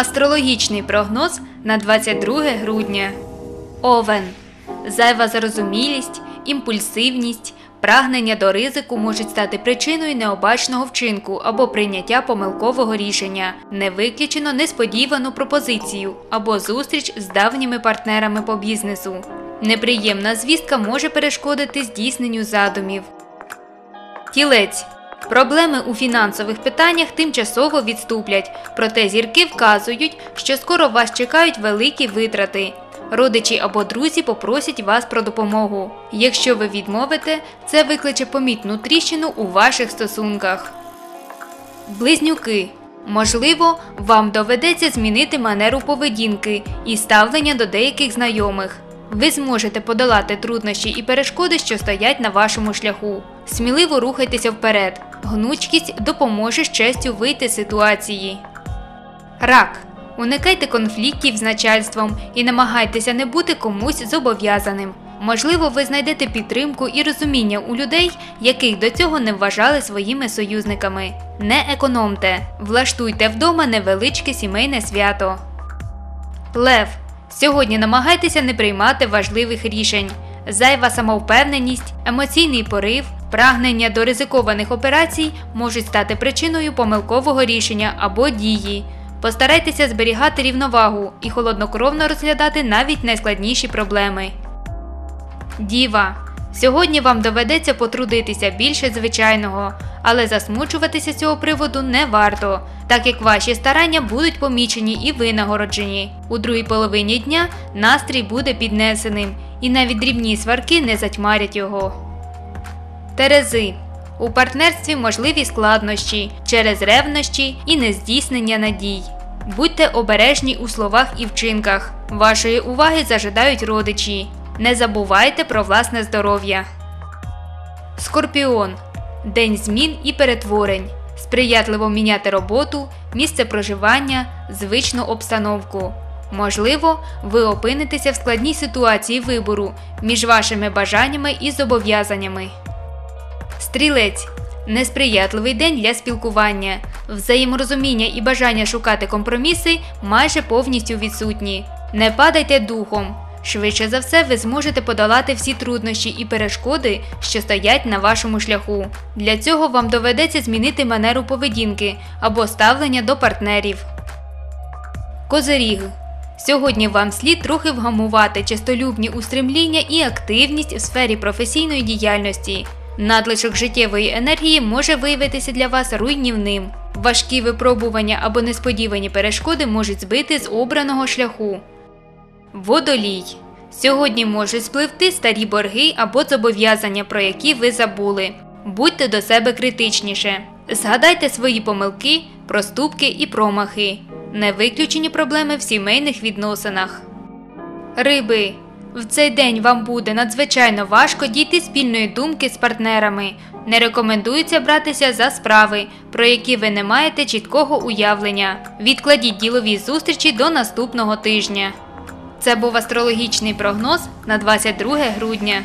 Астрологічний прогноз на 22 грудня. Овен. Зайва зарозумілість, імпульсивність, прагнення до ризику можуть стати причиною необачного вчинку або прийняття помилкового рішення, не виключено несподівану пропозицію або зустріч з давніми партнерами по бізнесу. Неприємна звістка може перешкодити здійсненню задумів. Тілець. Проблеми у фінансових питаннях тимчасово відступлять, проте зірки вказують, що скоро вас чекають великі витрати. Родичі або друзі попросять вас про допомогу. Якщо ви відмовите, це викличе помітну тріщину у ваших стосунках. Близнюки. Можливо, вам доведеться змінити манеру поведінки і ставлення до деяких знайомих. Ви зможете подолати труднощі і перешкоди, що стоять на вашому шляху. Сміливо рухайтеся вперед. Гнучкість допоможе з честю вийти з ситуації. Рак. Уникайте конфліктів з начальством і намагайтеся не бути комусь зобов'язаним. Можливо, ви знайдете підтримку і розуміння у людей, яких до цього не вважали своїми союзниками. Не економте, влаштуйте вдома невеличке сімейне свято. Лев. Сьогодні намагайтеся не приймати важливих рішень. Зайва самовпевненість, емоційний порив, прагнення до ризикованих операцій можуть стати причиною помилкового рішення або дії. Постарайтеся зберігати рівновагу і холоднокровно розглядати навіть найскладніші проблеми. Діва. Сьогодні вам доведеться потрудитися більше звичайного, але засмучуватися з цього приводу не варто, так як ваші старання будуть помічені і винагороджені. У другій половині дня настрій буде піднесеним, і навіть дрібні сварки не затьмарять його. Терези. У партнерстві можливі складнощі через ревнощі і нездійснення надій. Будьте обережні у словах і вчинках. Вашої уваги зажадають родичі. Не забувайте про власне здоров'я. Скорпіон. День змін і перетворень. Сприятливо міняти роботу, місце проживання, звичну обстановку. Можливо, ви опинитеся в складній ситуації вибору між вашими бажаннями і зобов'язаннями. Стрілець несприятливий день для спілкування. Взаєморозуміння і бажання шукати компроміси майже повністю відсутні. Не падайте духом. Швидше за все, ви зможете подолати всі труднощі і перешкоди, що стоять на вашому шляху. Для цього вам доведеться змінити манеру поведінки або ставлення до партнерів. Козиріг. Сьогодні вам слід трохи вгамувати чистолюбні устремління і активність в сфері професійної діяльності. Надлишок життєвої енергії може виявитися для вас руйнівним. Важкі випробування або несподівані перешкоди можуть збити з обраного шляху. Водолій. Сьогодні можуть спливти старі борги або зобов'язання, про які ви забули. Будьте до себе критичніше. Згадайте свої помилки, проступки і промахи. Не виключені проблеми в сімейних відносинах. Риби. В цей день вам буде надзвичайно важко дійти спільної думки з партнерами. Не рекомендується братися за справи, про які ви не маєте чіткого уявлення. Відкладіть ділові зустрічі до наступного тижня. Це був астрологічний прогноз на 22 грудня.